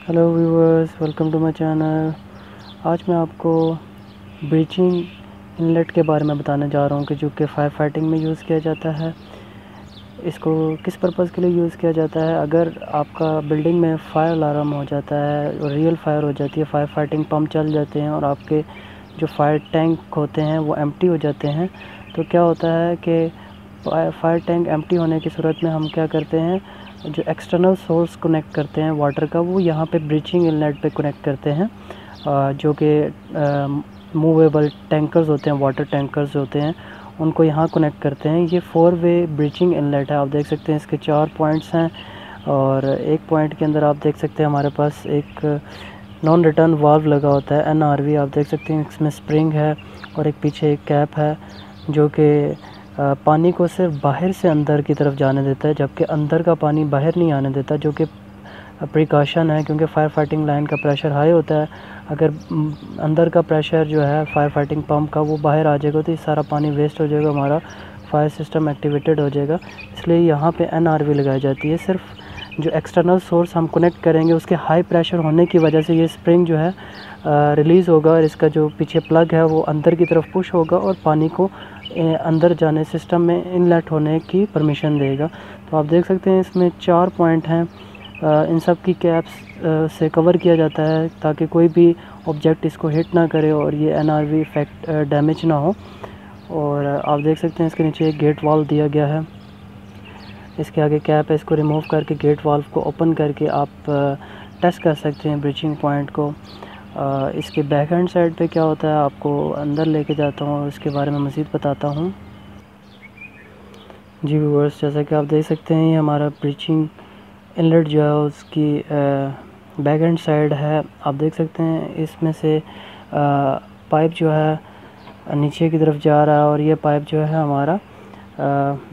Hello viewers welcome to my channel आज मैं आपको ब्रीचिंग इनलेट के बारे में बताने जा रहा हूँ कि जो कि फायर फाइटिंग में यूज़ किया जाता है, इसको किस पर्पज़ के लिए यूज़ किया जाता है? अगर आपका बिल्डिंग में फायर अलार्म हो जाता है और रियल फायर हो जाती है फायर फाइटिंग पम्प चल जाते हैं और आपके जो फायर टैंक होते हैं वो एम्प्टी हो जाते हैं तो क्या होता है कि फायर टैंक एम्प्टी होने की सूरत में हम क्या करते हैं? जो एक्सटर्नल सोर्स कनेक्ट करते हैं वाटर का, वो यहाँ पे ब्रीचिंग इनलेट पे कनेक्ट करते हैं जो कि मूवेबल टैंकर्स होते हैं वाटर टैंकर्स होते हैं, उनको यहाँ कनेक्ट करते हैं। ये फोर वे ब्रीचिंग इनलेट है, आप देख सकते हैं इसके चार पॉइंट्स हैं और एक पॉइंट के अंदर आप देख सकते हैं हमारे पास एक नॉन रिटर्न वाल्व लगा होता है एनआरवी आप देख सकते हैं इसमें स्प्रिंग है और एक पीछे एक कैप है, जो कि पानी को सिर्फ़ बाहर से अंदर की तरफ़ जाने देता है, जबकि अंदर का पानी बाहर नहीं आने देता, जो कि प्रिकॉशन है, क्योंकि फायर फाइटिंग लाइन का प्रेशर हाई होता है। अगर अंदर का प्रेशर जो है फायर फाइटिंग पम्प का, वो बाहर आ जाएगा तो ये सारा पानी वेस्ट हो जाएगा, हमारा फायर सिस्टम एक्टिवेटेड हो जाएगा। इसलिए यहाँ पे एन लगाई जाती है। सिर्फ़ जो एक्सटर्नल सोर्स हम कनेक्ट करेंगे, उसके हाई प्रेशर होने की वजह से ये स्प्रिंग जो है रिलीज़ होगा और इसका जो पीछे प्लग है वो अंदर की तरफ़ पुश होगा और पानी को अंदर जाने सिस्टम में इनलेट होने की परमिशन देगा। तो आप देख सकते हैं इसमें चार पॉइंट हैं। इन सब की कैप्स से कवर किया जाता है ताकि कोई भी ऑब्जेक्ट इसको हिट ना करे और ये N R V effect damage ना हो। और आप देख सकते हैं इसके नीचे एक गेट वाल्व दिया गया है। इसके आगे कैप है, इसको रिमूव करके गेट वाल्व को ओपन करके आप टेस्ट कर सकते हैं ब्रीचिंग पॉइंट को। इसके बैक हैंड साइड पे क्या होता है, आपको अंदर लेके जाता हूँ और इसके बारे में मज़ीद बताता हूँ। जी व्यूवर्स जैसा कि आप देख सकते हैं, ये हमारा ब्रीचिंग इनलेट जो है, उसकी बैक हैंड साइड है। आप देख सकते हैं, इसमें से पाइप जो है, नीचे की तरफ़ जा रहा है और ये पाइप जो है हमारा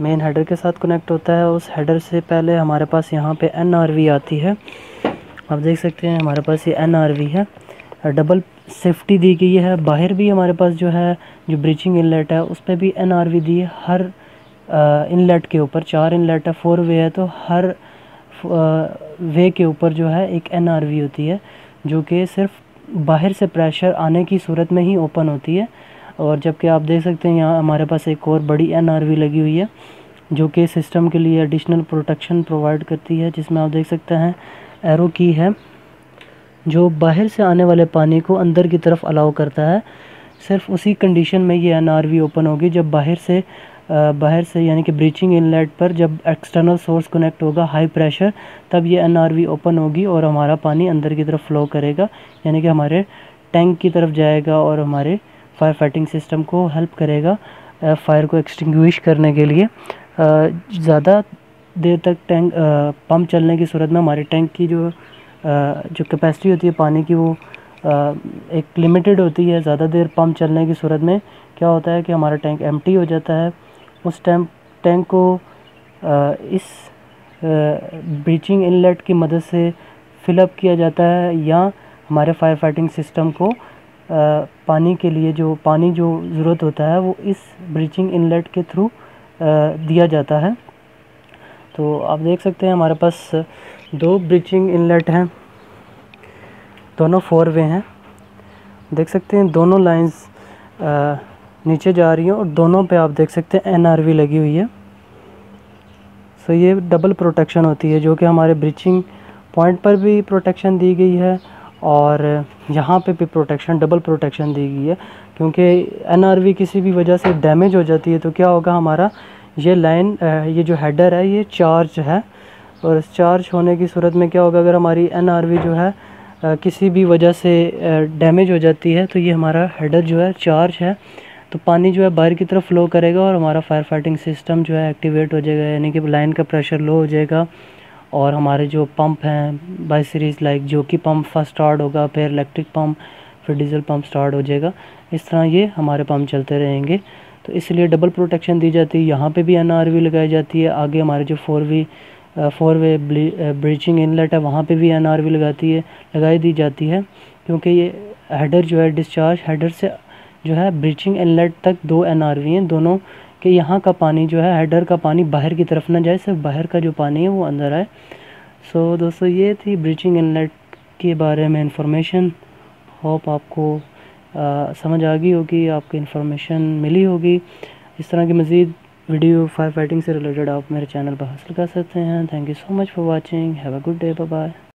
मेन हेडर के साथ कनेक्ट होता है। उस हेडर से पहले हमारे पास यहाँ पे एन आती है। आप देख सकते हैं, हमारे पास ये एनआरवी है। डबल सेफ्टी दी गई है। बाहर भी हमारे पास जो है, जो ब्रीचिंग इनलेट है, उस पर भी एन आर वी दी है। हर इनलेट के ऊपर, चार इनलेट है फोर वे है तो हर वे के ऊपर जो है, एक एन आर वी होती है, जो कि सिर्फ़ बाहर से प्रेशर आने की सूरत में ही ओपन होती है। और जबकि आप देख सकते हैं, यहाँ हमारे पास एक और बड़ी एन आर वी लगी हुई है, जो कि सिस्टम के लिए एडिशनल प्रोटेक्शन प्रोवाइड करती है, जिसमें आप देख सकते हैं एरो की है। जो बाहर से आने वाले पानी को अंदर की तरफ़ अलाउ करता है। सिर्फ़ उसी कंडीशन में ये एनआरवी ओपन होगी, जब बाहर से बाहर से यानी कि ब्रीचिंग इनलेट पर जब एक्सटर्नल सोर्स कनेक्ट होगा हाई प्रेशर तब ये एनआरवी ओपन होगी और हमारा पानी अंदर की तरफ़ फ्लो करेगा। यानी कि हमारे टैंक की तरफ़ जाएगा और हमारे फायर फाइटिंग सिस्टम को हेल्प करेगा फायर को एक्सटिंग्विश करने के लिए। ज़्यादा देर तक टैंक पम्प चलने की सूरत में हमारे टैंक की जो जो कैपेसिटी होती है पानी की वो एक लिमिटेड होती है, ज़्यादा देर पम्प चलने की सूरत में। क्या होता है कि हमारा टैंक एम्प्टी हो जाता है। उस टाइम टैंक को इस ब्रीचिंग इनलेट की मदद से फिलअप किया जाता है या हमारे फायर फाइटिंग सिस्टम को पानी के लिए जो, पानी जो ज़रूरत होता है वो इस ब्रीचिंग इनलेट के थ्रू दिया जाता है। तो आप देख सकते हैं हमारे पास दो ब्रीचिंग इनलेट हैं। दोनों फोर वे हैं। देख सकते हैं, दोनों लाइंस नीचे जा रही हैं और दोनों पे आप देख सकते हैं एनआरवी लगी हुई है। सो ये डबल प्रोटेक्शन होती है, जो कि हमारे ब्रीचिंग पॉइंट पर भी प्रोटेक्शन दी गई है और यहाँ पे भी प्रोटेक्शन, डबल प्रोटेक्शन दी गई है। क्योंकि एनआरवी किसी भी वजह से डैमेज हो जाती है तो क्या होगा हमारा, ये लाइन ये जो हेडर है, ये चार्ज है। और चार्ज होने की सूरत में क्या होगा अगर हमारी एनआरवी जो है आ, किसी भी वजह से डैमेज हो जाती है तो ये हमारा हेडर जो है चार्ज है। तो पानी जो है बाहर की तरफ़ फ्लो करेगा और हमारा फायर फाइटिंग सिस्टम जो है एक्टिवेट हो जाएगा यानी कि लाइन का प्रेशर लो हो जाएगा। और हमारे जो पंप हैं बाई सीरीज़ लाइक जो कि पंप फ़र्स्ट स्टार्ट होगा फिर इलेक्ट्रिक पंप फिर डीजल पंप स्टार्ट हो जाएगा। इस तरह ये हमारे पंप चलते रहेंगे। तो इसलिए डबल प्रोटेक्शन दी जाती है। यहाँ पे भी एनआरवी लगाई जाती है। आगे हमारे जो four V four way breaching inlet है वहाँ पे भी एनआरवी लगाती है लगाई दी जाती है क्योंकि ये हेडर जो है डिस्चार्ज हेडर से जो है ब्रीचिंग इनलेट तक दो एनआरवी हैं दोनों के यहाँ का पानी जो है हेडर का पानी बाहर की तरफ़ ना जाए सिर्फ़ बाहर का जो पानी है वो अंदर आए। सो so, दोस्तों ये थी ब्रीचिंग इनलेट के बारे में इंफॉर्मेशन होप आपको आ, समझ आ गई होगी आपको इन्फॉर्मेशन मिली होगी। इस तरह की मज़ीद वीडियो फायर फाइटिंग से रिलेटेड आप मेरे चैनल पर हासिल कर सकते हैं। Thank you so much for watching have a good day bye